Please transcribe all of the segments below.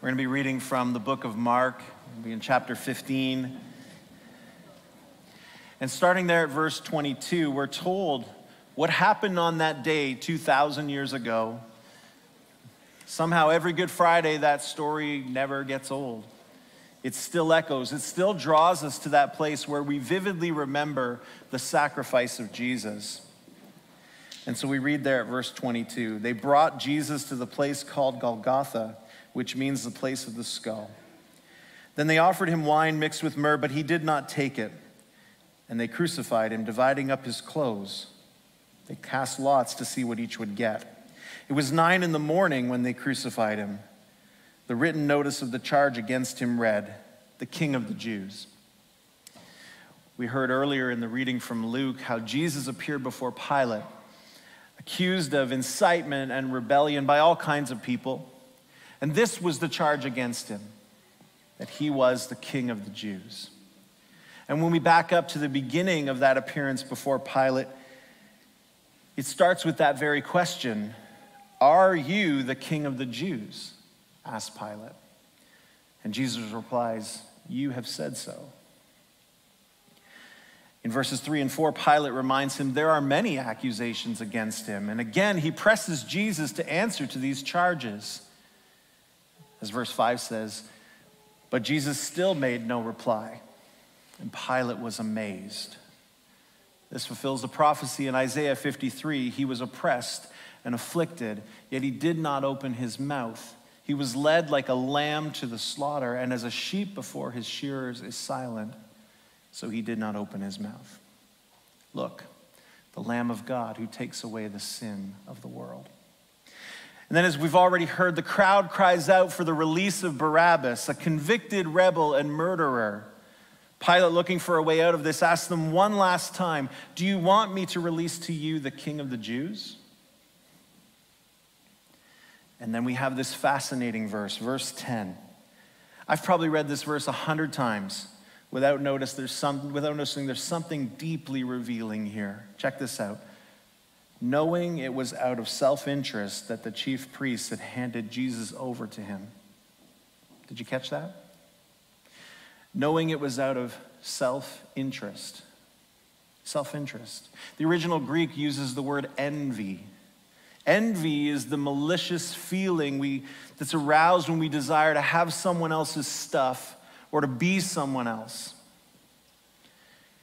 We're going to be reading from the book of Mark, we'll be in chapter 15. And starting there at verse 22, we're told what happened on that day 2,000 years ago. Somehow, every Good Friday, that story never gets old. It still echoes, it still draws us to that place where we vividly remember the sacrifice of Jesus. And so we read there at verse 22 they brought Jesus to the place called Golgotha, which means the place of the skull. Then they offered him wine mixed with myrrh, but he did not take it. And they crucified him, dividing up his clothes. They cast lots to see what each would get. It was nine in the morning when they crucified him. The written notice of the charge against him read, The King of the Jews. We heard earlier in the reading from Luke how Jesus appeared before Pilate accused of incitement and rebellion by all kinds of people. And this was the charge against him that he was the king of the Jews. And when we back up to the beginning of that appearance before Pilate, it starts with that very question Are you the king of the Jews? asked Pilate. And Jesus replies, You have said so. In verses 3 and 4, Pilate reminds him there are many accusations against him. And again, he presses Jesus to answer to these charges. As verse 5 says, but Jesus still made no reply, and Pilate was amazed. This fulfills the prophecy in Isaiah 53 he was oppressed and afflicted, yet he did not open his mouth. He was led like a lamb to the slaughter, and as a sheep before his shearers is silent so he did not open his mouth. Look, the Lamb of God who takes away the sin of the world. And then, as we've already heard, the crowd cries out for the release of Barabbas, a convicted rebel and murderer. Pilate, looking for a way out of this, asks them one last time Do you want me to release to you the king of the Jews? And then we have this fascinating verse, verse 10. I've probably read this verse a hundred times without notice there's some without noticing there's something deeply revealing here check this out knowing it was out of self-interest that the chief priests had handed jesus over to him. Did you catch that? Knowing it was out of self-interest. Self-interest. The original greek uses the word envy. Envy is the malicious feeling we, that's aroused when we desire to have someone else's stuff or to be someone else.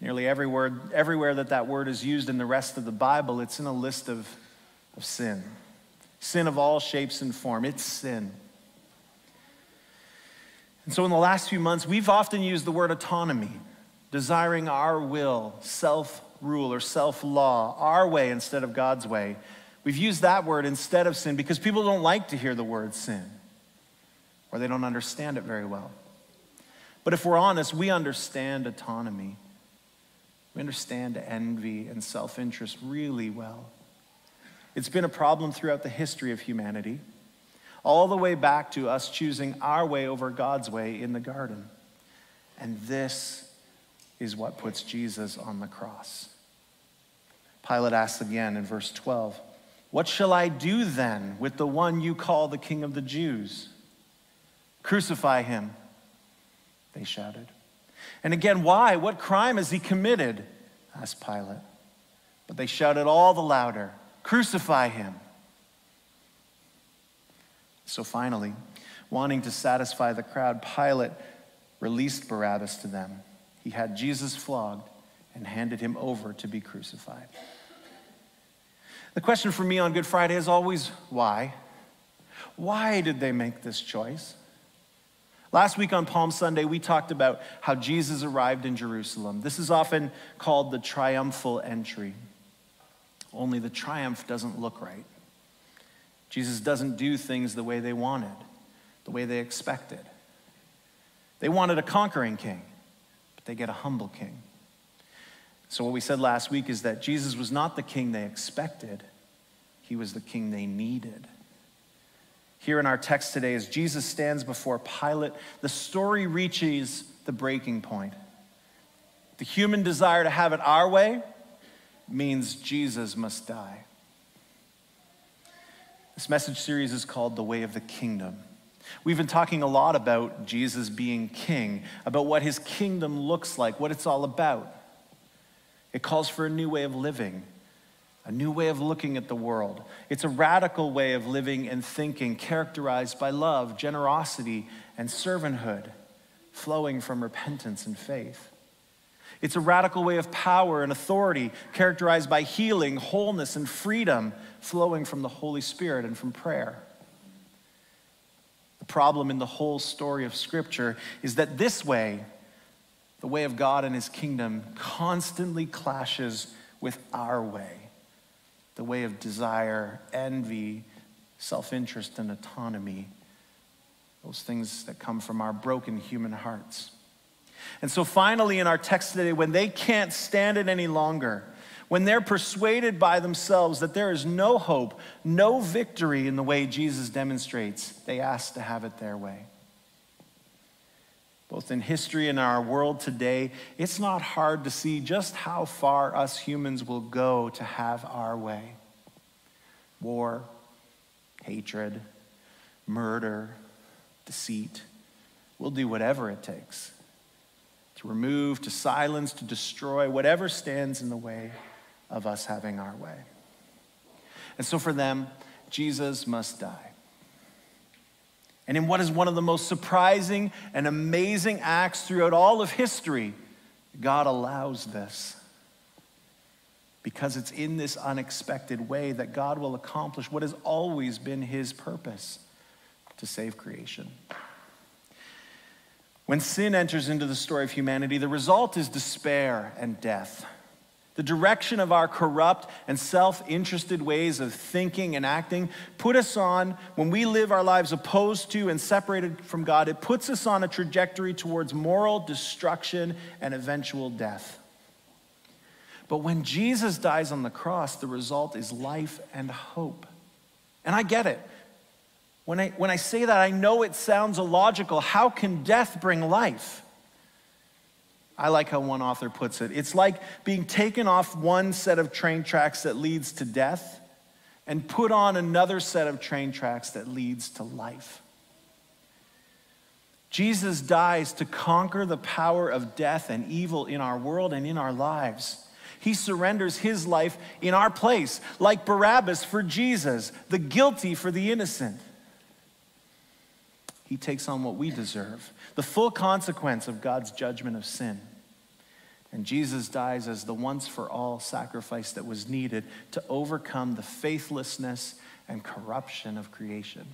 Nearly every word, everywhere that that word is used in the rest of the Bible, it's in a list of, of sin. Sin of all shapes and form. It's sin. And so in the last few months, we've often used the word autonomy, desiring our will, self rule, or self law, our way instead of God's way. We've used that word instead of sin because people don't like to hear the word sin, or they don't understand it very well. But if we're honest, we understand autonomy. We understand envy and self interest really well. It's been a problem throughout the history of humanity, all the way back to us choosing our way over God's way in the garden. And this is what puts Jesus on the cross. Pilate asks again in verse 12, What shall I do then with the one you call the King of the Jews? Crucify him they shouted. And again, why? What crime has he committed? asked Pilate. But they shouted all the louder Crucify him. So finally, wanting to satisfy the crowd, Pilate released Barabbas to them. He had Jesus flogged and handed him over to be crucified. The question for me on Good Friday is always why? Why did they make this choice? Last week on Palm Sunday, we talked about how Jesus arrived in Jerusalem. This is often called the triumphal entry. Only the triumph doesn't look right. Jesus doesn't do things the way they wanted, the way they expected. They wanted a conquering king, but they get a humble king. So, what we said last week is that Jesus was not the king they expected, he was the king they needed. Here in our text today, as Jesus stands before Pilate, the story reaches the breaking point. The human desire to have it our way means Jesus must die. This message series is called The Way of the Kingdom. We've been talking a lot about Jesus being king, about what his kingdom looks like, what it's all about. It calls for a new way of living, a new way of looking at the world. It's a radical way of living and thinking characterized by love, generosity, and servanthood, flowing from repentance and faith. It's a radical way of power and authority characterized by healing, wholeness, and freedom flowing from the Holy Spirit and from prayer. The problem in the whole story of Scripture is that this way, the way of God and His kingdom, constantly clashes with our way the way of desire, envy, self interest, and autonomy. Those things that come from our broken human hearts. And so, finally, in our text today, when they can't stand it any longer, when they're persuaded by themselves that there is no hope, no victory in the way Jesus demonstrates, they ask to have it their way. Both in history and our world today, it's not hard to see just how far us humans will go to have our way. War, hatred, murder, deceit. We'll do whatever it takes to remove, to silence, to destroy, whatever stands in the way of us having our way. And so for them, Jesus must die. And in what is one of the most surprising and amazing acts throughout all of history, God allows this. Because it's in this unexpected way that God will accomplish what has always been his purpose to save creation. When sin enters into the story of humanity, the result is despair and death. The direction of our corrupt and self interested ways of thinking and acting put us on, when we live our lives opposed to and separated from God, it puts us on a trajectory towards moral destruction and eventual death. But when Jesus dies on the cross, the result is life and hope. And I get it. When I, when I say that, I know it sounds illogical. How can death bring life? I like how one author puts it. It's like being taken off one set of train tracks that leads to death and put on another set of train tracks that leads to life. Jesus dies to conquer the power of death and evil in our world and in our lives. He surrenders his life in our place, like Barabbas for Jesus, the guilty for the innocent. He takes on what we deserve the full consequence of God's judgment of sin. And Jesus dies as the once for all sacrifice that was needed to overcome the faithlessness and corruption of creation.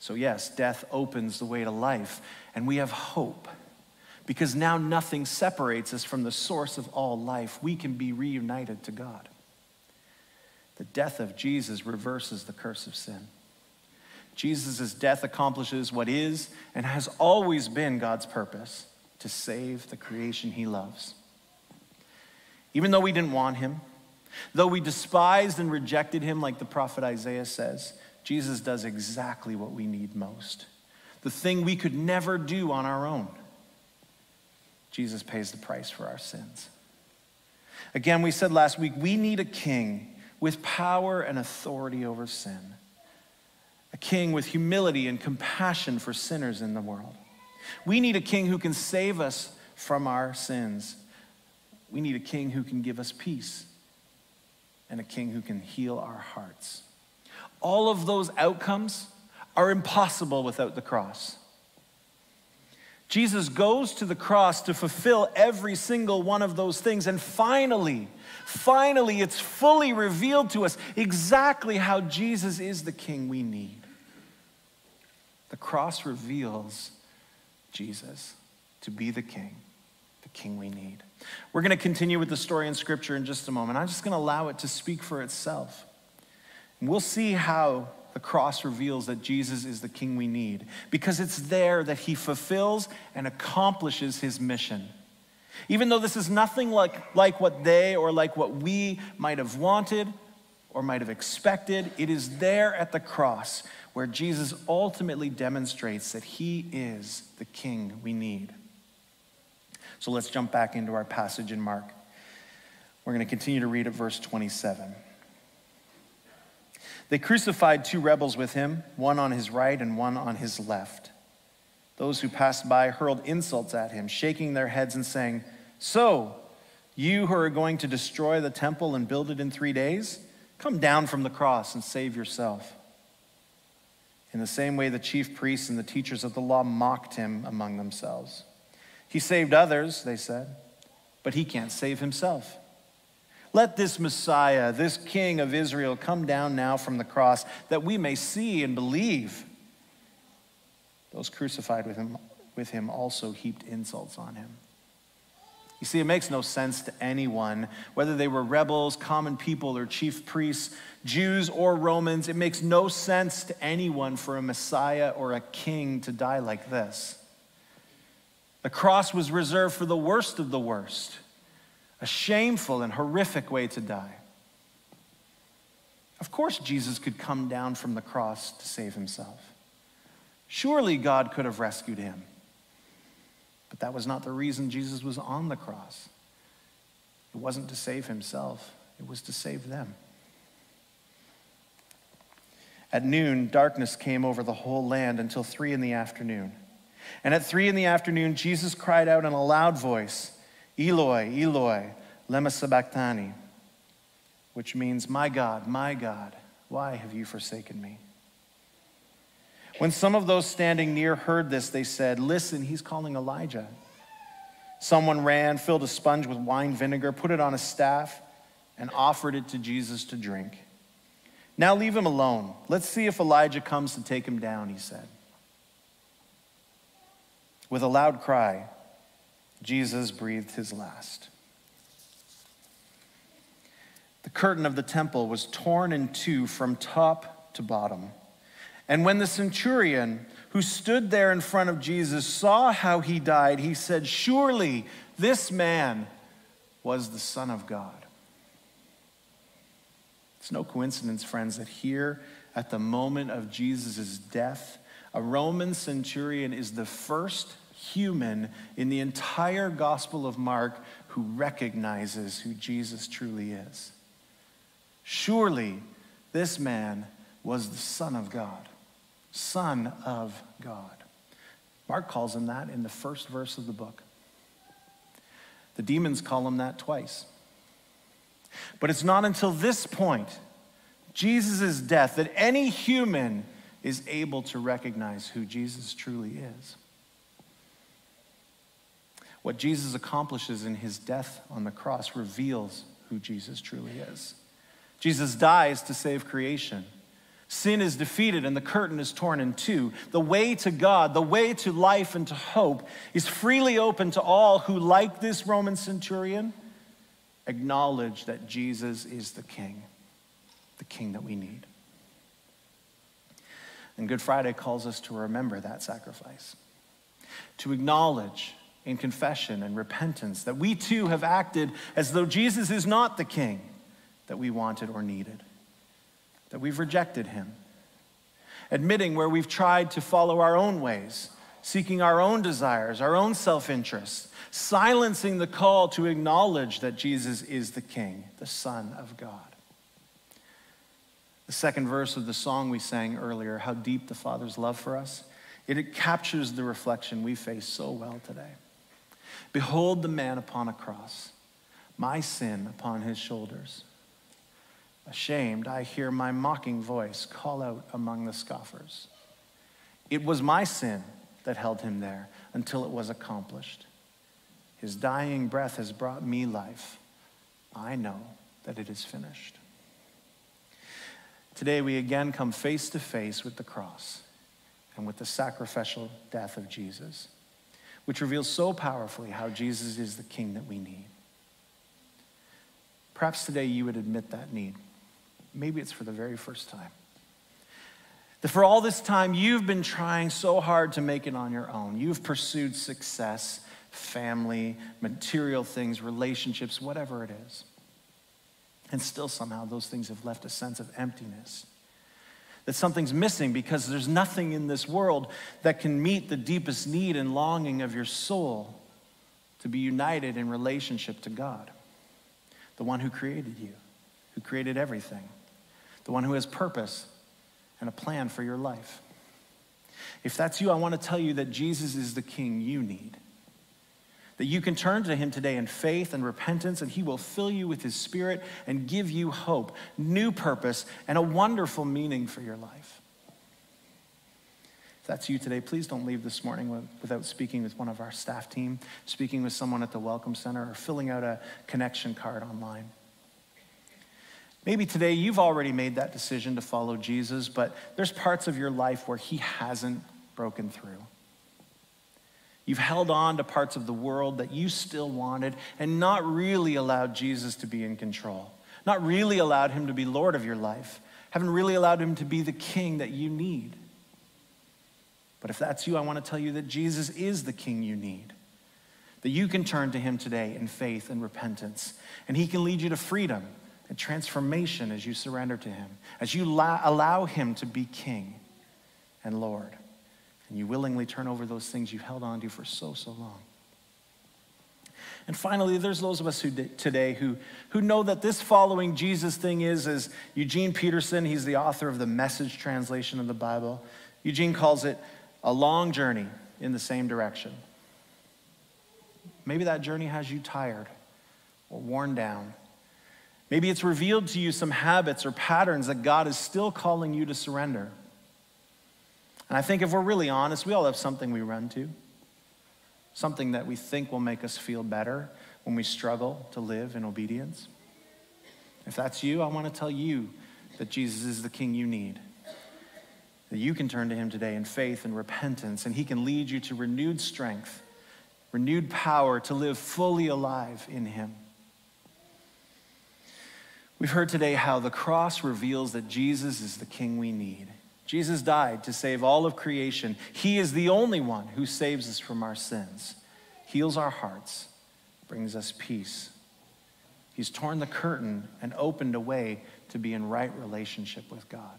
So, yes, death opens the way to life, and we have hope because now nothing separates us from the source of all life. We can be reunited to God. The death of Jesus reverses the curse of sin. Jesus' death accomplishes what is and has always been God's purpose to save the creation he loves. Even though we didn't want him, though we despised and rejected him, like the prophet Isaiah says, Jesus does exactly what we need most the thing we could never do on our own. Jesus pays the price for our sins. Again, we said last week, we need a king with power and authority over sin king with humility and compassion for sinners in the world. We need a king who can save us from our sins. We need a king who can give us peace and a king who can heal our hearts. All of those outcomes are impossible without the cross. Jesus goes to the cross to fulfill every single one of those things. And finally, finally, it's fully revealed to us exactly how Jesus is the king we need. Cross reveals Jesus to be the king, the king we need. We're going to continue with the story in Scripture in just a moment. I'm just going to allow it to speak for itself. And we'll see how the cross reveals that Jesus is the king we need, because it's there that he fulfills and accomplishes his mission. Even though this is nothing like, like what they or like what we might have wanted or might have expected, it is there at the cross where Jesus ultimately demonstrates that he is the king we need. So let's jump back into our passage in Mark. We're going to continue to read at verse 27. They crucified two rebels with him, one on his right and one on his left. Those who passed by hurled insults at him, shaking their heads and saying, So, you who are going to destroy the temple and build it in three days, come down from the cross and save yourself. In the same way, the chief priests and the teachers of the law mocked him among themselves. He saved others, they said, but he can't save himself. Let this Messiah, this King of Israel, come down now from the cross that we may see and believe. Those crucified with him, with him also heaped insults on him. You see, it makes no sense to anyone, whether they were rebels, common people, or chief priests, Jews or Romans. It makes no sense to anyone for a Messiah or a king to die like this. The cross was reserved for the worst of the worst a shameful and horrific way to die. Of course, Jesus could come down from the cross to save himself. Surely God could have rescued him. But that was not the reason Jesus was on the cross. It wasn't to save himself, it was to save them. At noon, darkness came over the whole land until three in the afternoon. And at three in the afternoon, Jesus cried out in a loud voice, Eloi, Eloi, lema sabachthani, which means, My God, my God, why have you forsaken me? When some of those standing near heard this, they said, Listen, he's calling Elijah. Someone ran, filled a sponge with wine vinegar, put it on a staff, and offered it to Jesus to drink. Now leave him alone. Let's see if Elijah comes to take him down, he said. With a loud cry, Jesus breathed his last. The curtain of the temple was torn in two from top to bottom. And when the centurion who stood there in front of Jesus saw how he died, he said, Surely this man was the Son of God. It's no coincidence, friends, that here at the moment of Jesus' death, a Roman centurion is the first human in the entire Gospel of Mark who recognizes who Jesus truly is. Surely this man was the Son of God. Son of God. Mark calls him that in the first verse of the book. The demons call him that twice. But it's not until this point, Jesus' death, that any human is able to recognize who Jesus truly is. What Jesus accomplishes in his death on the cross reveals who Jesus truly is. Jesus dies to save creation. Sin is defeated and the curtain is torn in two. The way to God, the way to life and to hope is freely open to all who, like this Roman centurion, acknowledge that Jesus is the King, the King that we need. And Good Friday calls us to remember that sacrifice, to acknowledge in confession and repentance that we too have acted as though Jesus is not the King that we wanted or needed that we've rejected him. Admitting where we've tried to follow our own ways, seeking our own desires, our own self interest, silencing the call to acknowledge that Jesus is the King, the Son of God. The second verse of the song we sang earlier, How Deep the Father's Love for Us, it, it captures the reflection we face so well today. Behold the man upon a cross, my sin upon his shoulders. Ashamed, I hear my mocking voice call out among the scoffers. It was my sin that held him there until it was accomplished. His dying breath has brought me life. I know that it is finished. Today, we again come face to face with the cross and with the sacrificial death of Jesus, which reveals so powerfully how Jesus is the king that we need. Perhaps today you would admit that need. Maybe it's for the very first time. That for all this time, you've been trying so hard to make it on your own. You've pursued success, family, material things, relationships, whatever it is. And still, somehow, those things have left a sense of emptiness. That something's missing because there's nothing in this world that can meet the deepest need and longing of your soul to be united in relationship to God, the one who created you, who created everything the one who has purpose and a plan for your life. If that's you, I want to tell you that Jesus is the king you need. That you can turn to him today in faith and repentance, and he will fill you with his spirit and give you hope, new purpose, and a wonderful meaning for your life. If that's you today, please don't leave this morning without speaking with one of our staff team, speaking with someone at the Welcome Center, or filling out a connection card online. Maybe today you've already made that decision to follow Jesus, but there's parts of your life where he hasn't broken through. You've held on to parts of the world that you still wanted and not really allowed Jesus to be in control, not really allowed him to be Lord of your life, haven't really allowed him to be the king that you need. But if that's you, I want to tell you that Jesus is the king you need. That you can turn to him today in faith and repentance, and he can lead you to freedom and transformation as you surrender to him, as you allow him to be king and Lord and you willingly turn over those things you've held on to for so, so long. And finally, there's those of us who today who, who know that this following Jesus thing is, as Eugene Peterson, he's the author of the message translation of the Bible. Eugene calls it a long journey in the same direction. Maybe that journey has you tired or worn down. Maybe it's revealed to you some habits or patterns that God is still calling you to surrender. And I think if we're really honest, we all have something we run to, something that we think will make us feel better when we struggle to live in obedience. If that's you, I want to tell you that Jesus is the king you need. That you can turn to him today in faith and repentance, and he can lead you to renewed strength, renewed power to live fully alive in him. We've heard today how the cross reveals that Jesus is the king we need. Jesus died to save all of creation. He is the only one who saves us from our sins, heals our hearts, brings us peace. He's torn the curtain and opened a way to be in right relationship with God.